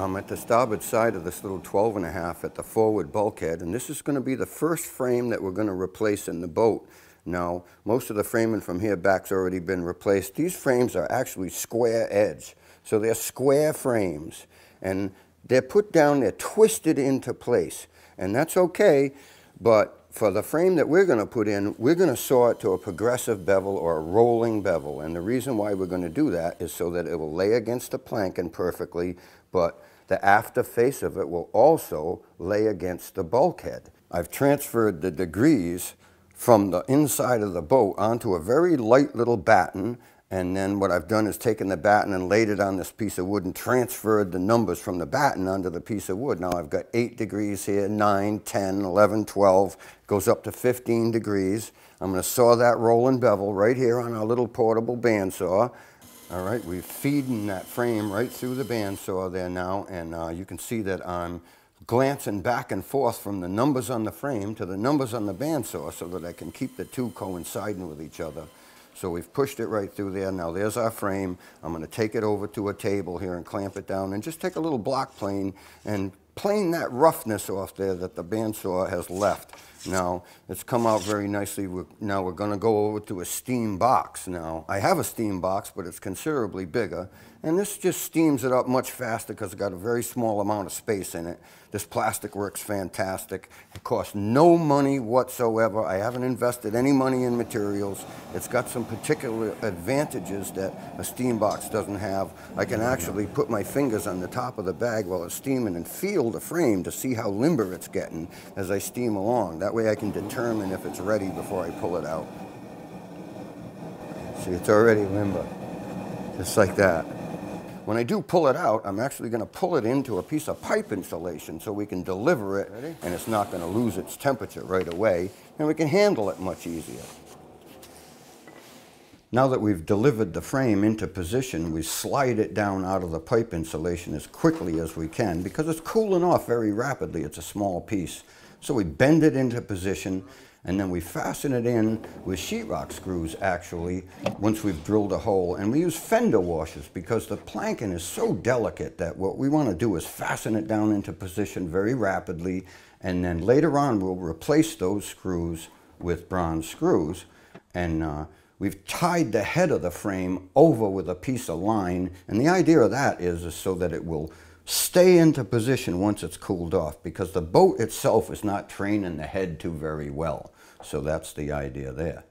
I'm at the starboard side of this little 12 and a half at the forward bulkhead, and this is going to be the first frame that we're going to replace in the boat. Now, most of the framing from here back's already been replaced. These frames are actually square edge, so they're square frames, and they're put down, they're twisted into place, and that's okay, but for the frame that we're going to put in, we're going to saw it to a progressive bevel or a rolling bevel. And the reason why we're going to do that is so that it will lay against the planking perfectly, but the after face of it will also lay against the bulkhead. I've transferred the degrees from the inside of the boat onto a very light little batten and then what I've done is taken the batten and laid it on this piece of wood and transferred the numbers from the batten onto the piece of wood. Now I've got 8 degrees here, 9, 10, 11, 12, goes up to 15 degrees. I'm going to saw that rolling bevel right here on our little portable bandsaw. All right, we're feeding that frame right through the bandsaw there now, and uh, you can see that I'm glancing back and forth from the numbers on the frame to the numbers on the bandsaw so that I can keep the two coinciding with each other. So we've pushed it right through there. Now there's our frame. I'm going to take it over to a table here and clamp it down and just take a little block plane and plane that roughness off there that the bandsaw has left. Now, it's come out very nicely. We're, now we're going to go over to a steam box now. I have a steam box, but it's considerably bigger. And this just steams it up much faster because it's got a very small amount of space in it. This plastic works fantastic. It costs no money whatsoever. I haven't invested any money in materials. It's got some particular advantages that a steam box doesn't have. I can actually put my fingers on the top of the bag while it's steaming and feel the frame to see how limber it's getting as I steam along. That way I can determine if it's ready before I pull it out. See, it's already limber, just like that. When I do pull it out, I'm actually going to pull it into a piece of pipe insulation so we can deliver it Ready? and it's not going to lose its temperature right away and we can handle it much easier. Now that we've delivered the frame into position, we slide it down out of the pipe insulation as quickly as we can because it's cooling off very rapidly. It's a small piece. So we bend it into position and then we fasten it in with sheetrock screws actually once we've drilled a hole. And we use fender washers because the planking is so delicate that what we want to do is fasten it down into position very rapidly and then later on we'll replace those screws with bronze screws. And uh, we've tied the head of the frame over with a piece of line and the idea of that is, is so that it will stay into position once it's cooled off because the boat itself is not training the head to very well. So that's the idea there.